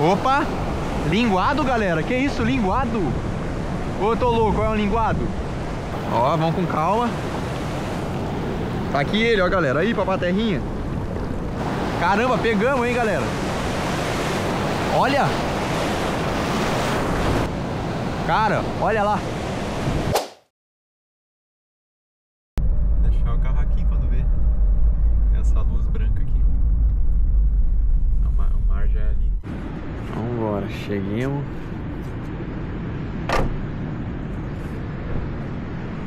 Opa! Linguado, galera. Que isso, linguado? Ô, tô louco, é um linguado. Ó, vamos com calma. Tá aqui ele, ó, galera. Aí, papaterrinha. Caramba, pegamos, hein, galera. Olha! Cara, olha lá. Deixar o carro aqui quando vê. Tem essa luz branca aqui. O mar já é ali. Vambora, cheguemos.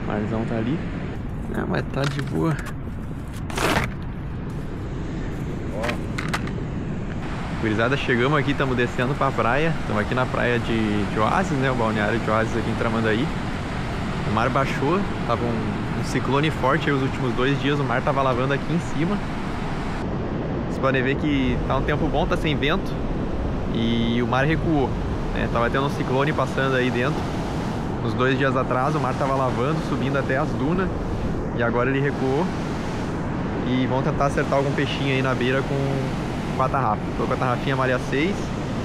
O marzão tá ali. Ah, mas tá de boa. Gurizada, chegamos aqui, estamos descendo pra praia. Estamos aqui na praia de, de Oasis, né? O balneário de Oasis aqui em Tramandaí. O mar baixou, tava um, um ciclone forte aí os últimos dois dias, o mar tava lavando aqui em cima. Vocês podem ver que tá um tempo bom, tá sem vento e o mar recuou. Né? Tava tendo um ciclone passando aí dentro. Uns dois dias atrás o mar tava lavando, subindo até as dunas e agora ele recuou. E vão tentar acertar algum peixinho aí na beira com com a tarrafa. Tô com a tarrafinha malha 6.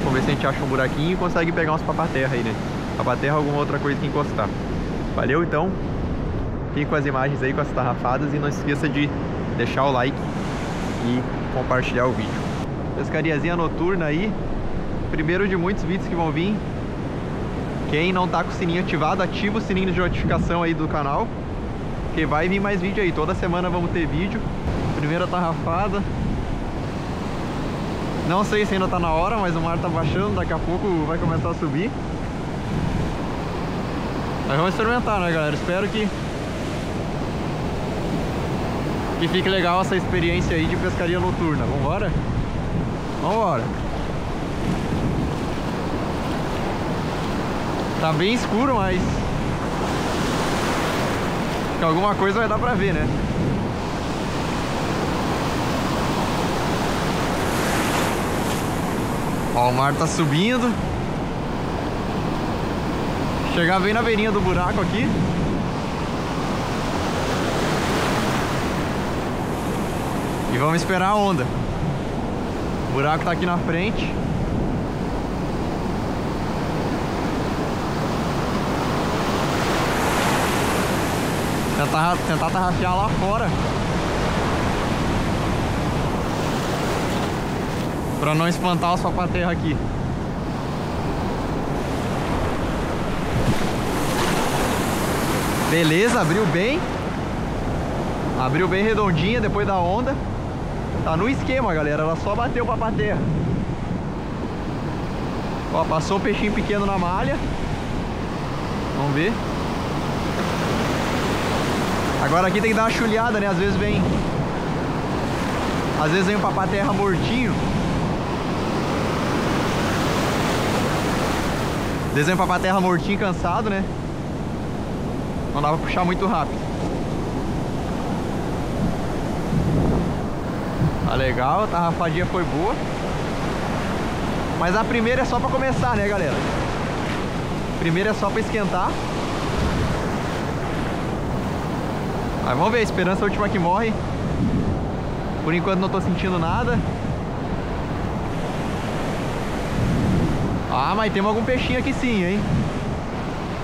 Vamos ver se a gente acha um buraquinho e consegue pegar uns papaterra aí, né? Papaterra ou alguma outra coisa que encostar. Valeu, então. Fique com as imagens aí, com as tarrafadas. E não esqueça de deixar o like e compartilhar o vídeo. Pescariazinha noturna aí. Primeiro de muitos vídeos que vão vir. Quem não tá com o sininho ativado, ativa o sininho de notificação aí do canal. Que vai vir mais vídeo aí. Toda semana vamos ter vídeo. Primeira tarrafada. Não sei se ainda tá na hora, mas o mar tá baixando, daqui a pouco vai começar a subir. Mas vamos experimentar, né, galera? Espero que que fique legal essa experiência aí de pescaria noturna. Vambora? Vambora! Tá bem escuro, mas... Que alguma coisa vai dar pra ver, né? Ó, o mar tá subindo. Chegar bem na beirinha do buraco aqui. E vamos esperar a onda. O buraco tá aqui na frente. Tentar, tentar tarrafiar lá fora. Pra não espantar os papaterra aqui. Beleza, abriu bem. Abriu bem redondinha depois da onda. Tá no esquema, galera. Ela só bateu o papaterra. Ó, passou o peixinho pequeno na malha. Vamos ver. Agora aqui tem que dar uma chulhada, né? Às vezes vem... Às vezes vem um papaterra mortinho. Desenho pra terra mortinho e cansado, né? Não dá pra puxar muito rápido. Tá legal, a tarrafadinha foi boa. Mas a primeira é só pra começar, né, galera? A primeira é só pra esquentar. Mas vamos ver, esperança é a última que morre. Por enquanto não tô sentindo nada. Ah, mas tem algum peixinho aqui sim, hein?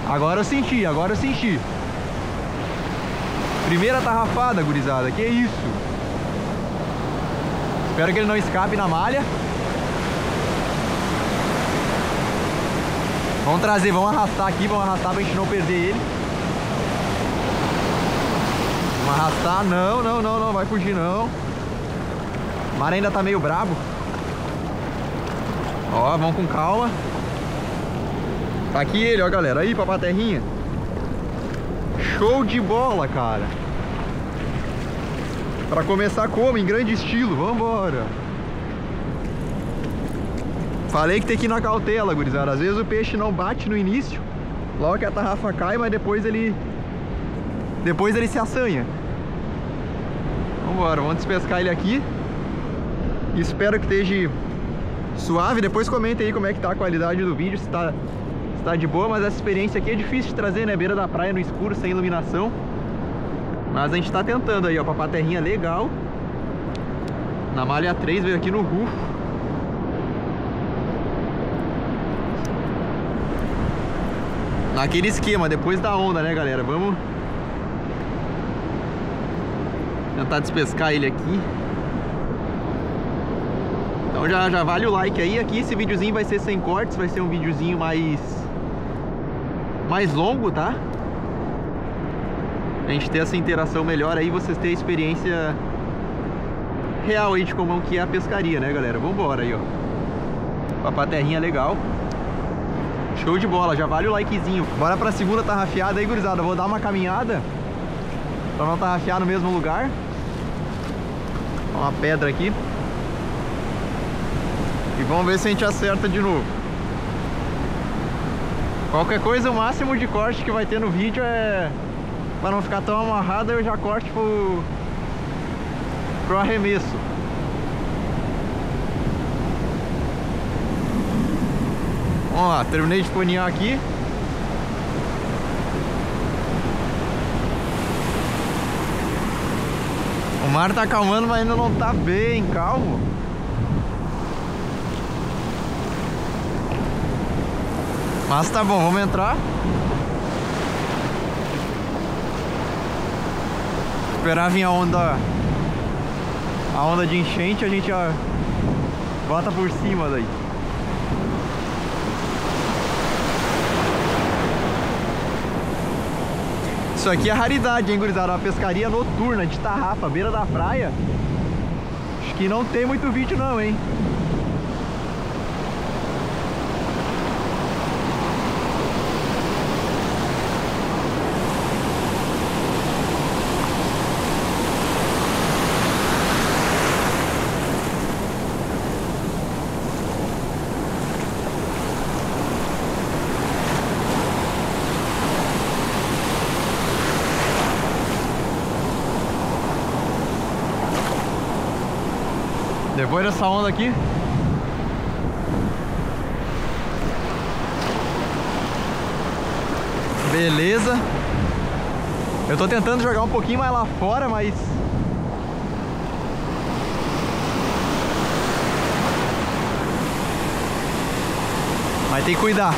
Agora eu senti, agora eu senti. Primeira tarrafada, gurizada. Que isso? Espero que ele não escape na malha. Vamos trazer, vamos arrastar aqui, vamos arrastar pra gente não perder ele. Arrastar. Não, não, não, não, vai fugir não. O mar ainda tá meio brabo. Ó, vamos com calma. Tá aqui ele, ó, galera. Aí, papaterrinha. Show de bola, cara. Pra começar como? Em grande estilo. Vambora. Falei que tem que ir na cautela, gurizada. Às vezes o peixe não bate no início. Logo que a tarrafa cai, mas depois ele... Depois ele se assanha vambora. Vamos despescar ele aqui. Espero que esteja suave. Depois comenta aí como é que tá a qualidade do vídeo, se tá, se tá de boa. Mas essa experiência aqui é difícil de trazer, né? Beira da praia, no escuro, sem iluminação. Mas a gente tá tentando aí, ó. Papaterrinha legal. Na malha 3, veio aqui no rufo. naquele esquema, depois da onda, né, galera? Vamos tentar despescar ele aqui. Então já, já vale o like aí. Aqui esse videozinho vai ser sem cortes, vai ser um videozinho mais mais longo, tá? A gente ter essa interação melhor aí, vocês terem a experiência real aí de como que é a pescaria, né, galera? Vambora aí, ó. Papá terrinha legal. Show de bola, já vale o likezinho. Bora pra segunda tarrafiada aí, gurizada. Vou dar uma caminhada pra não tarrafiar no mesmo lugar. Uma pedra aqui. E vamos ver se a gente acerta de novo. Qualquer coisa, o máximo de corte que vai ter no vídeo é... Pra não ficar tão amarrado, eu já corto pro... Pro arremesso. Vamos lá, terminei de espaninhar aqui. O mar tá acalmando, mas ainda não tá bem calmo. Mas tá bom, vamos entrar. Esperar vir a onda a onda de enchente, a gente bota por cima daí. Isso aqui é raridade, hein, gurizada? Uma pescaria noturna de tarrafa, beira da praia. Acho que não tem muito vídeo não, hein? Depois dessa onda aqui. Beleza. Eu tô tentando jogar um pouquinho mais lá fora, mas Mas tem que cuidar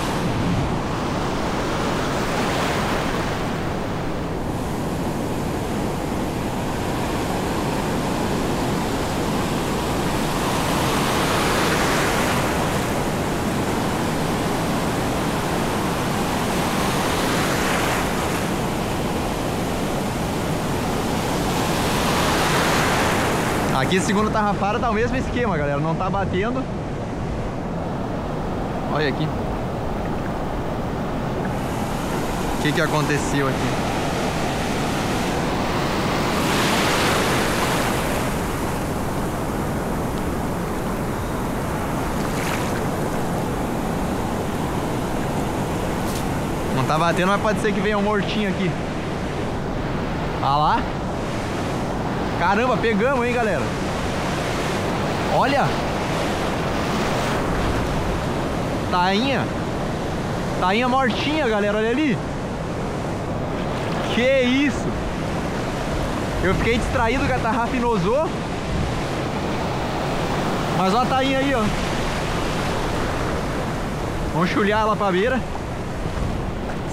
Aqui segundo tarrafada tá o mesmo esquema, galera. Não tá batendo. Olha aqui. O que que aconteceu aqui? Não tá batendo, mas pode ser que venha um mortinho aqui. Ah lá. Caramba, pegamos, hein, galera? Olha! Tainha! Tainha mortinha, galera, olha ali! Que isso! Eu fiquei distraído que a tarrafa inosou. Mas olha a tainha aí, ó. Vamos chulhar ela pra beira.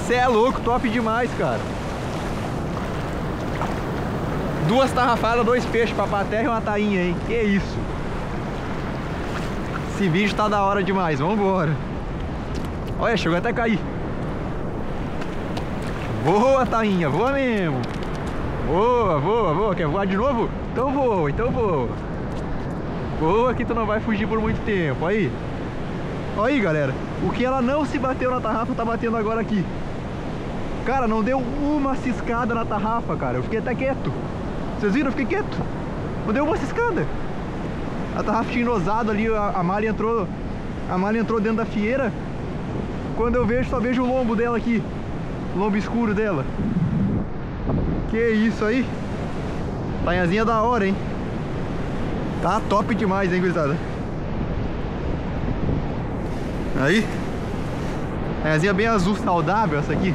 Cê é louco, top demais, cara. Duas tarrafadas, dois peixes, papaterra e uma tainha, hein? Que isso? Esse vídeo tá da hora demais, vambora. Olha, chegou até a cair. Boa, tainha, voa mesmo. Boa, voa, voa. Quer voar de novo? Então voa, então voa. Boa que tu não vai fugir por muito tempo. Aí. Olha aí, galera. O que ela não se bateu na tarrafa, tá batendo agora aqui. Cara, não deu uma ciscada na tarrafa, cara. Eu fiquei até quieto. Vocês viram? Eu fiquei quieto. Não deu uma ciscada. A tarrafa tinha inosado ali, a, a malha entrou. A malha entrou dentro da fieira. Quando eu vejo, só vejo o lombo dela aqui. O lombo escuro dela. Que isso aí. Tanhazinha da hora, hein? Tá top demais, hein, gurizada? Aí. Tanhazinha bem azul, saudável essa aqui.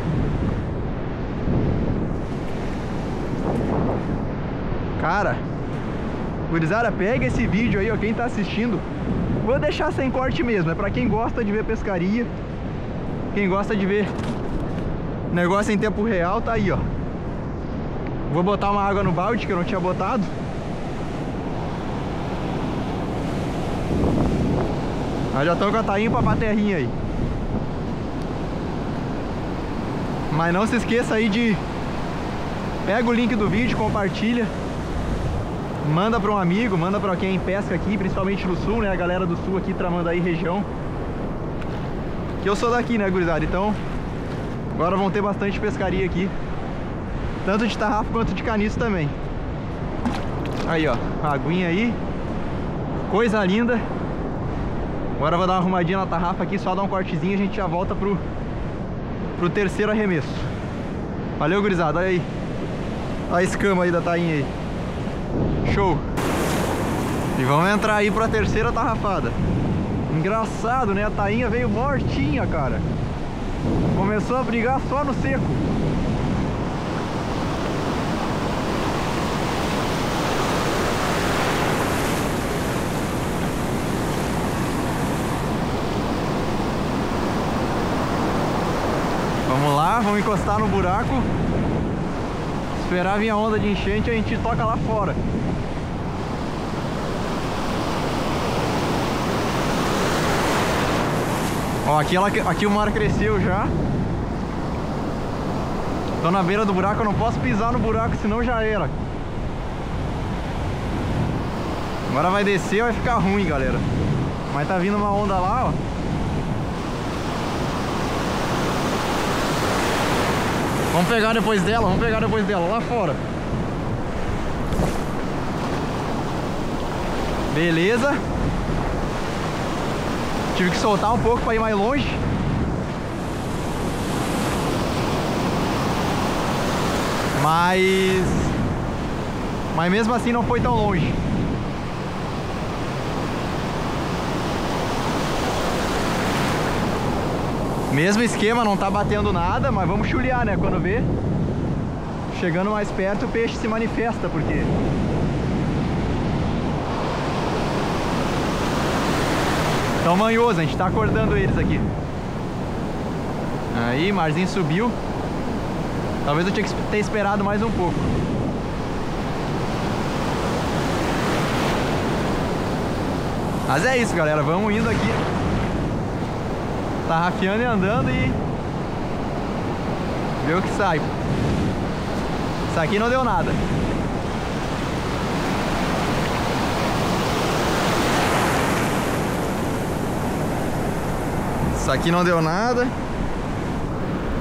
Cara, gurizada, pega esse vídeo aí, ó, quem tá assistindo. Vou deixar sem corte mesmo, é pra quem gosta de ver pescaria. Quem gosta de ver Negócio em tempo real tá aí, ó. Vou botar uma água no balde que eu não tinha botado. Nós já estamos com a tainha pra terrinha aí. Mas não se esqueça aí de... Pega o link do vídeo, compartilha. Manda para um amigo, manda para quem pesca aqui, principalmente no sul, né? A galera do sul aqui, Tramandaí região. Que eu sou daqui, né, gurizada? Então, agora vão ter bastante pescaria aqui. Tanto de tarrafa quanto de caniço também. Aí, ó, a aguinha aí. Coisa linda. Agora vou dar uma arrumadinha na tarrafa aqui, só dar um cortezinho e a gente já volta pro, pro terceiro arremesso. Valeu, gurizada, olha aí. A escama aí da tainha aí. Show! E vamos entrar aí pra terceira tarrafada. Engraçado, né? A tainha veio mortinha, cara. Começou a brigar só no seco. Vamos lá, vamos encostar no buraco. Esperar vir a onda de enchente, a gente toca lá fora. Ó, aqui, ela, aqui o mar cresceu já. Tô na beira do buraco, eu não posso pisar no buraco, senão já era. Agora vai descer, vai ficar ruim, galera. Mas tá vindo uma onda lá, ó. Vamos pegar depois dela, vamos pegar depois dela, lá fora. Beleza. Tive que soltar um pouco para ir mais longe. Mas... Mas mesmo assim não foi tão longe. Mesmo esquema, não tá batendo nada, mas vamos chulear, né? Quando vê, chegando mais perto, o peixe se manifesta, porque... Tão manhoso, a gente tá acordando eles aqui. Aí, marzinho subiu. Talvez eu tinha que ter esperado mais um pouco. Mas é isso, galera. Vamos indo aqui tarrafiando e andando e ver o que sai. Isso aqui não deu nada. Isso aqui não deu nada.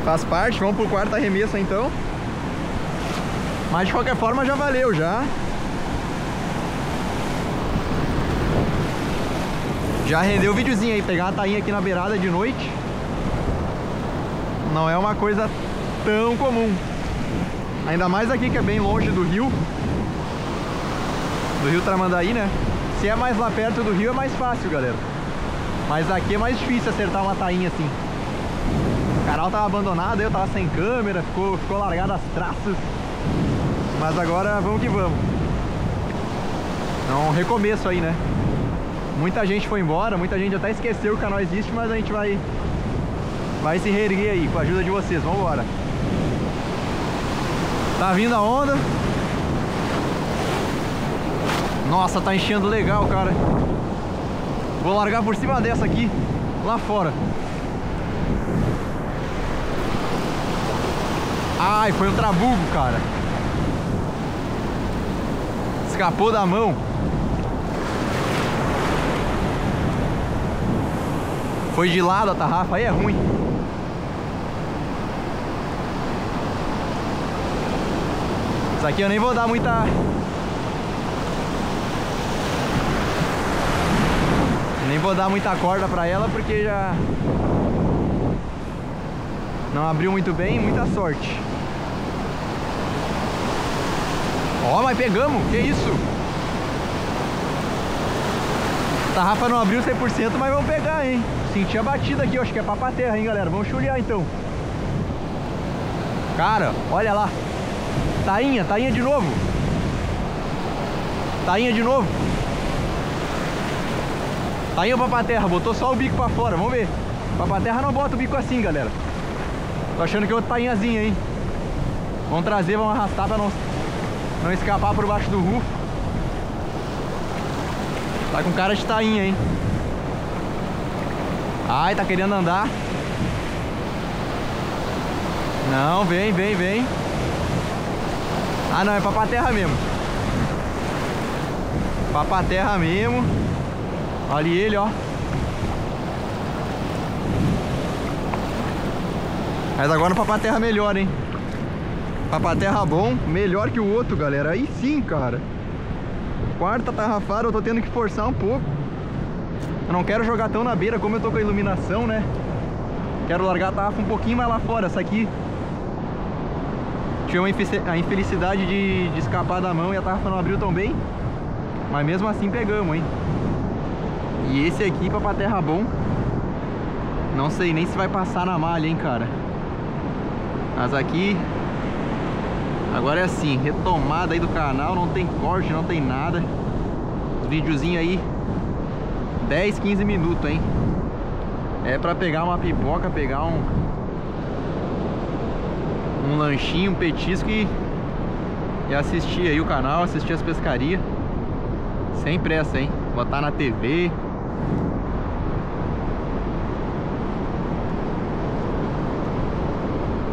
Faz parte, vamos pro quarto arremesso então. Mas de qualquer forma já valeu já. Já rendeu o videozinho aí, pegar uma tainha aqui na beirada de noite. Não é uma coisa tão comum. Ainda mais aqui que é bem longe do rio. Do rio Tramandaí, né? Se é mais lá perto do rio é mais fácil, galera. Mas aqui é mais difícil acertar uma tainha assim. O canal tava abandonado, eu tava sem câmera Ficou, ficou largado as traças. Mas agora vamos que vamos. É um recomeço aí, né? Muita gente foi embora, muita gente até esqueceu que o canal existe, mas a gente vai vai se reerguer aí com a ajuda de vocês. Vamos embora. Tá vindo a onda. Nossa, tá enchendo legal, cara. Vou largar por cima dessa aqui, lá fora. Ai, foi um trabugo, cara. Escapou da mão. Foi de lado a tarrafa, aí é ruim. Isso aqui eu nem vou dar muita... Nem vou dar muita corda pra ela porque já... Não abriu muito bem, muita sorte. Ó, oh, mas pegamos, que isso? A tarrafa não abriu 100%, mas vamos pegar, hein? Senti a batida aqui, acho que é papaterra, hein, galera? Vamos chulear, então. Cara, olha lá. Tainha, tainha de novo. Tainha de novo. Tainha papaterra, botou só o bico pra fora, vamos ver. Papaterra não bota o bico assim, galera. Tô achando que é outra tainhazinha, hein? Vamos trazer, vamos arrastar pra não, não escapar por baixo do rufo. Tá com cara de tainha, hein? Ai, tá querendo andar. Não, vem, vem, vem. Ah, não, é pra terra mesmo. Pra terra mesmo. Olha ele, ó. Mas agora no terra melhor, hein? terra bom, melhor que o outro, galera. Aí sim, cara. Quarta tarrafada, eu tô tendo que forçar um pouco. Eu não quero jogar tão na beira como eu tô com a iluminação, né? Quero largar a tarrafa um pouquinho mais lá fora. Essa aqui tinha a infelicidade de, de escapar da mão e a tarrafa não abriu tão bem. Mas mesmo assim pegamos, hein? E esse aqui pra terra bom. Não sei nem se vai passar na malha, hein, cara. Mas aqui Agora é assim, retomada aí do canal, não tem corte, não tem nada. Videozinho aí 10, 15 minutos, hein? É pra pegar uma pipoca, pegar um um lanchinho, um petisco e, e assistir aí o canal, assistir as pescarias. Sem pressa, hein? Botar na TV.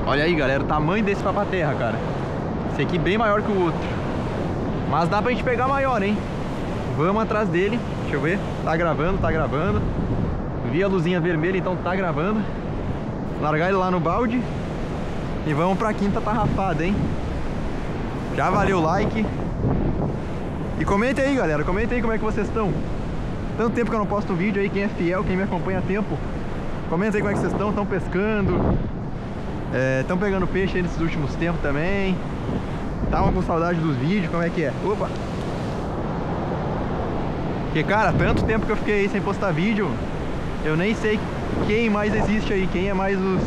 Olha aí, galera, o tamanho desse papaterra, cara. Esse aqui bem maior que o outro. Mas dá pra gente pegar maior, hein? Vamos atrás dele. Deixa eu ver. Tá gravando, tá gravando. Vi a luzinha vermelha, então tá gravando. Largar ele lá no balde. E vamos pra quinta tarrafada, hein? Já valeu o like. E comenta aí, galera. Comenta aí como é que vocês estão. Tanto tempo que eu não posto vídeo aí. Quem é fiel, quem me acompanha há tempo. Comenta aí como é que vocês estão. Estão pescando. Estão é, pegando peixe aí nesses últimos tempos também. Tava com saudade dos vídeos, como é que é? Opa! Porque, cara, tanto tempo que eu fiquei sem postar vídeo, eu nem sei quem mais existe aí, quem é mais os,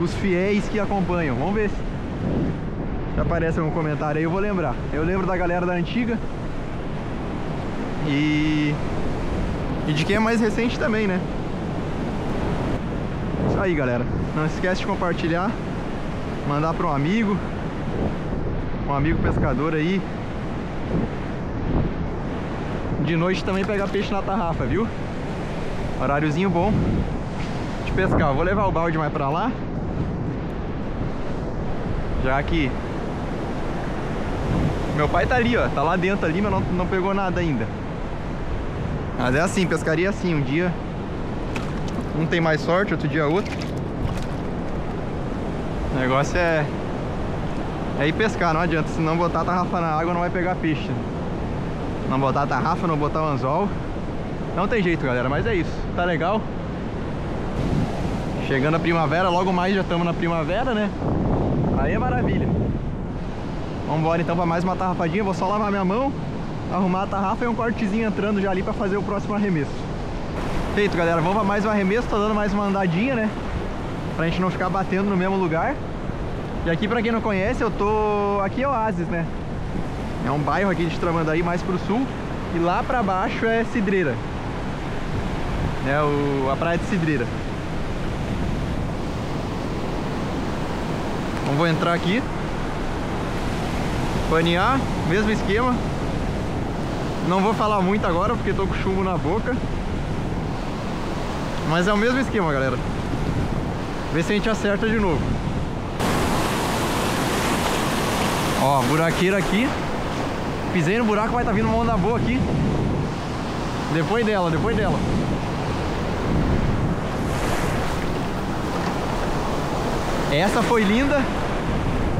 os fiéis que acompanham. Vamos ver se aparece algum comentário aí, eu vou lembrar. Eu lembro da galera da antiga. E... E de quem é mais recente também, né? Aí, galera. Não esquece de compartilhar, mandar para um amigo, um amigo pescador aí. De noite também pegar peixe na tarrafa, viu? Horáriozinho bom de pescar. Vou levar o balde mais pra lá. Já que meu pai tá ali, ó. Tá lá dentro ali, mas não, não pegou nada ainda. Mas é assim, pescaria assim. Um dia um tem mais sorte, outro dia outro. O negócio é é ir pescar, não adianta. Se não botar a tarrafa na água, não vai pegar peixe. Não botar a tarrafa, não botar o anzol. Não tem jeito, galera, mas é isso. Tá legal. Chegando a primavera, logo mais já estamos na primavera, né? Aí é maravilha. Vamos embora então para mais uma tarrafadinha. Vou só lavar minha mão, arrumar a tarrafa e um cortezinho entrando já ali para fazer o próximo arremesso. Feito, galera. Vamos para mais um arremesso. Tô dando mais uma andadinha, né? Pra gente não ficar batendo no mesmo lugar. E aqui, pra quem não conhece, eu tô... Aqui é Oasis, né? É um bairro aqui de Tramandaí, mais pro sul. E lá pra baixo é Cidreira. É o... a praia de Cidreira. Então vou entrar aqui. Panear, mesmo esquema. Não vou falar muito agora, porque tô com chumbo na boca. Mas é o mesmo esquema, galera. Ver se a gente acerta de novo. Ó, buraqueira aqui. Pisei no buraco, vai estar tá vindo uma onda boa aqui. Depois dela, depois dela. Essa foi linda.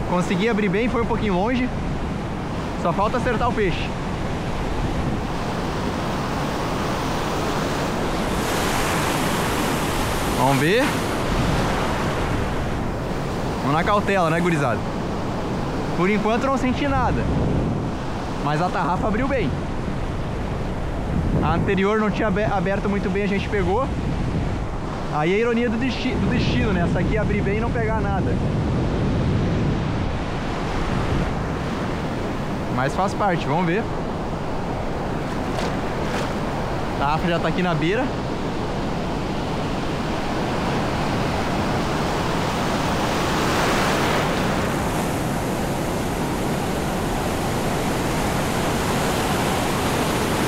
Consegui abrir bem, foi um pouquinho longe. Só falta acertar o peixe. Vamos ver. Vamos na cautela, né, gurizada? Por enquanto não senti nada. Mas a tarrafa abriu bem. A anterior não tinha aberto muito bem, a gente pegou. Aí a ironia do, desti do destino, né? Essa aqui abrir bem e não pegar nada. Mas faz parte, vamos ver. A tarrafa já tá aqui na beira.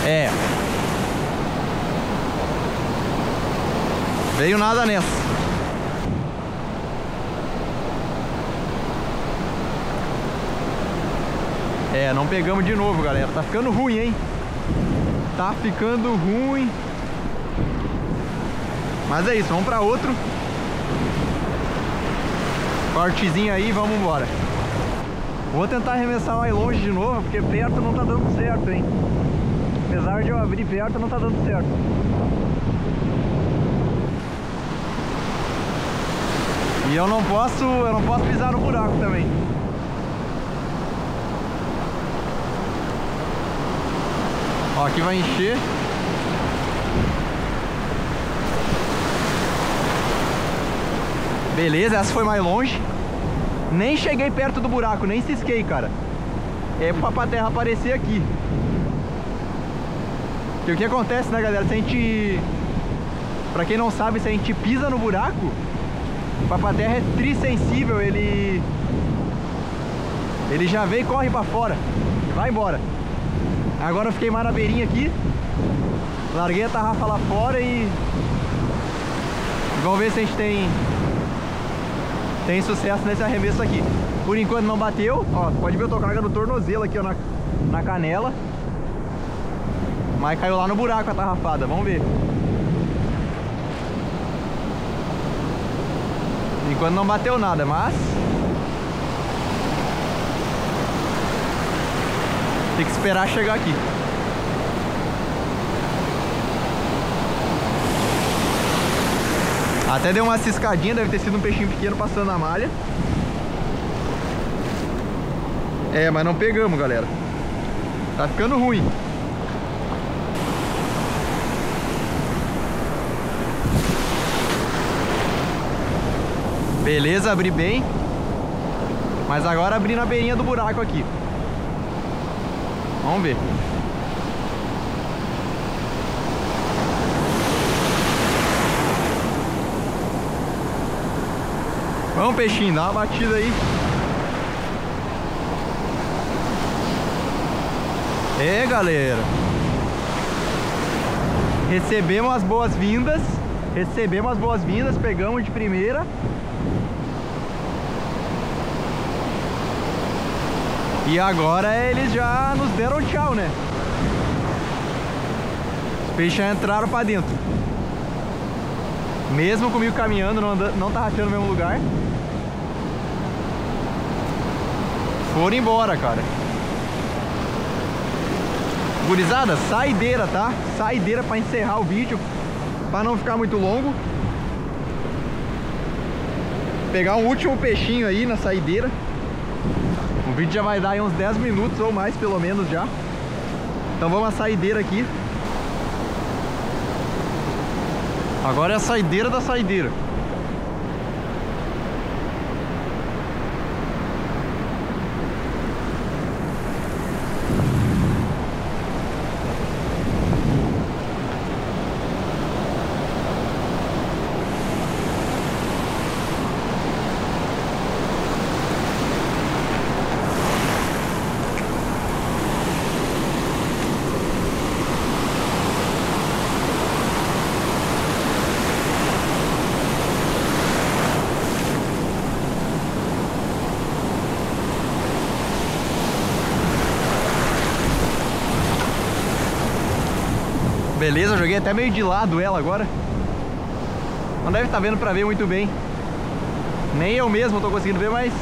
É. Veio nada nessa. É, não pegamos de novo, galera. Tá ficando ruim, hein? Tá ficando ruim. Mas é isso, vamos pra outro. Cortezinho aí, vamos embora. Vou tentar arremessar mais longe de novo, porque perto não tá dando certo, hein? Apesar de eu abrir perto, não tá dando certo. E eu não posso, eu não posso pisar no buraco também. Ó, aqui vai encher. Beleza, essa foi mais longe. Nem cheguei perto do buraco, nem cisquei, cara. É pra terra aparecer aqui. E o que acontece, né, galera? Se a gente... Pra quem não sabe, se a gente pisa no buraco, o papaterra é trissensível, ele... Ele já vem e corre pra fora. Vai embora. Agora eu fiquei mais aqui. Larguei a tarrafa lá fora e... Vamos ver se a gente tem tem sucesso nesse arremesso aqui. Por enquanto não bateu, ó, pode ver eu tô carga no tornozelo aqui, ó, na, na canela. Mas caiu lá no buraco a tarrafada, vamos ver. Enquanto não bateu nada, mas... Tem que esperar chegar aqui. Até deu uma ciscadinha, deve ter sido um peixinho pequeno passando na malha. É, mas não pegamos, galera. Tá ficando ruim. Beleza, abri bem. Mas agora abri na beirinha do buraco aqui. Vamos ver. Vamos, peixinho, dá uma batida aí. É, galera. Recebemos as boas-vindas. Recebemos as boas-vindas, pegamos de primeira. E agora eles já nos deram tchau, né? Os peixes já entraram pra dentro. Mesmo comigo caminhando, não, anda, não tá rachando no mesmo lugar. Foram embora, cara. Gurizada, saideira, tá? Saideira pra encerrar o vídeo, pra não ficar muito longo. Pegar um último peixinho aí na saideira. Vídeo já vai dar uns 10 minutos ou mais, pelo menos já. Então vamos à saideira aqui. Agora é a saideira da saideira. Beleza, joguei até meio de lado ela agora. Não deve estar tá vendo pra ver muito bem. Nem eu mesmo tô conseguindo ver, mas...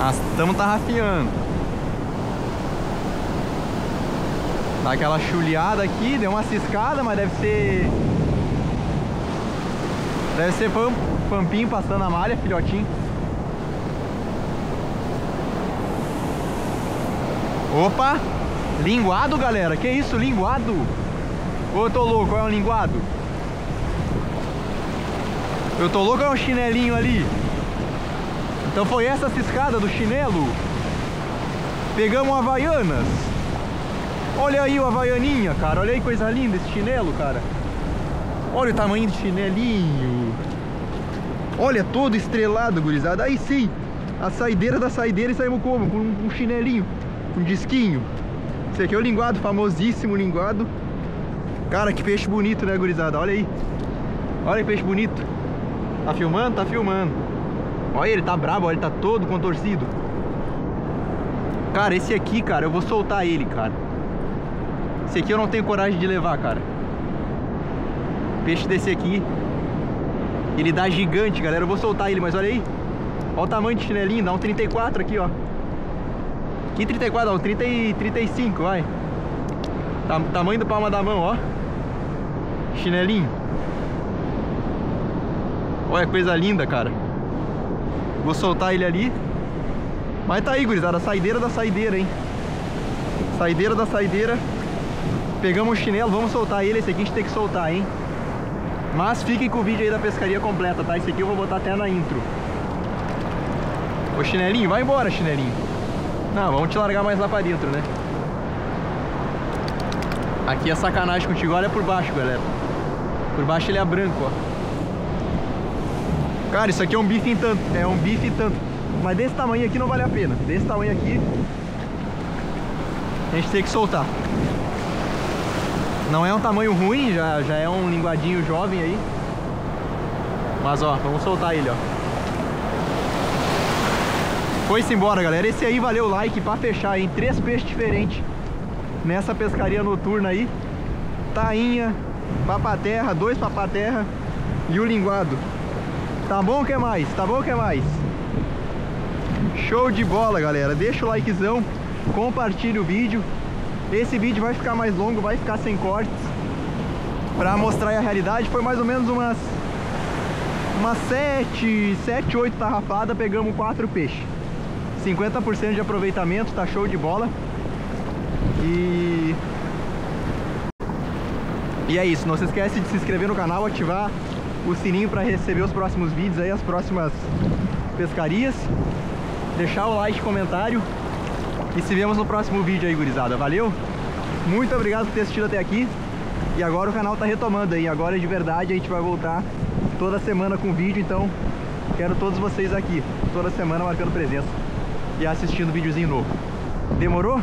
Ah, estamos tarrafiando. Dá aquela chuleada aqui, deu uma ciscada, mas deve ser... Deve ser pampinho passando a malha, filhotinho. Opa! Linguado, galera. Que isso, linguado? Ô, eu tô louco, é um linguado? Eu tô louco, é um chinelinho ali? Então foi essa ciscada do chinelo? Pegamos Havaianas. Olha aí o Havaianinha, cara. Olha aí coisa linda esse chinelo, cara. Olha o tamanho do chinelinho. Olha, todo estrelado, gurizada. Aí sim, a saideira da saideira e saímos como? Com um chinelinho um disquinho. Esse aqui é o linguado, famosíssimo linguado. Cara, que peixe bonito, né, gurizada? Olha aí. Olha que peixe bonito. Tá filmando? Tá filmando. Olha, ele tá brabo, ele tá todo contorcido. Cara, esse aqui, cara, eu vou soltar ele, cara. Esse aqui eu não tenho coragem de levar, cara. Peixe desse aqui. Ele dá gigante, galera. Eu vou soltar ele, mas olha aí. Olha o tamanho de chinelinho, dá um 34 aqui, ó. Que 34, ó, 30 e 35, vai. tamanho do palma da mão, ó. Chinelinho. Olha, coisa linda, cara. Vou soltar ele ali. Mas tá aí, gurizada, saideira da saideira, hein. Saideira da saideira. Pegamos o chinelo, vamos soltar ele. Esse aqui a gente tem que soltar, hein. Mas fiquem com o vídeo aí da pescaria completa, tá? Esse aqui eu vou botar até na intro. Ô, chinelinho, vai embora, chinelinho. Não, vamos te largar mais lá pra dentro, né? Aqui é sacanagem contigo, olha por baixo, galera. Por baixo ele é branco, ó. Cara, isso aqui é um bife em tanto, é um bife em tanto. Mas desse tamanho aqui não vale a pena. Desse tamanho aqui, a gente tem que soltar. Não é um tamanho ruim, já, já é um linguadinho jovem aí. Mas ó, vamos soltar ele, ó. Foi-se embora, galera. Esse aí valeu o like pra fechar, em Três peixes diferentes nessa pescaria noturna aí. Tainha, papaterra, dois papaterra e o linguado. Tá bom o que mais? Tá bom o que mais? Show de bola, galera. Deixa o likezão, compartilha o vídeo. Esse vídeo vai ficar mais longo, vai ficar sem cortes. Pra mostrar a realidade, foi mais ou menos umas umas 7, 7, 8 tarrafadas, pegamos 4 peixes. 50% de aproveitamento, tá show de bola. E... E é isso, não se esquece de se inscrever no canal, ativar o sininho para receber os próximos vídeos aí, as próximas pescarias. Deixar o like, comentário. E se vemos no próximo vídeo aí, gurizada. Valeu? Muito obrigado por ter assistido até aqui. E agora o canal tá retomando aí. Agora de verdade a gente vai voltar toda semana com vídeo, então quero todos vocês aqui, toda semana marcando presença e assistindo videozinho novo. Demorou?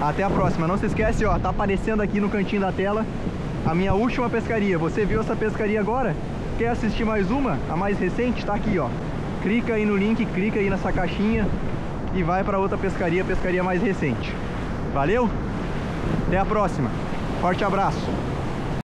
Até a próxima. Não se esquece, ó, tá aparecendo aqui no cantinho da tela a minha última pescaria. Você viu essa pescaria agora? Quer assistir mais uma? A mais recente? Tá aqui, ó. Clica aí no link, clica aí nessa caixinha e vai para outra pescaria, pescaria mais recente. Valeu? Até a próxima. Forte abraço.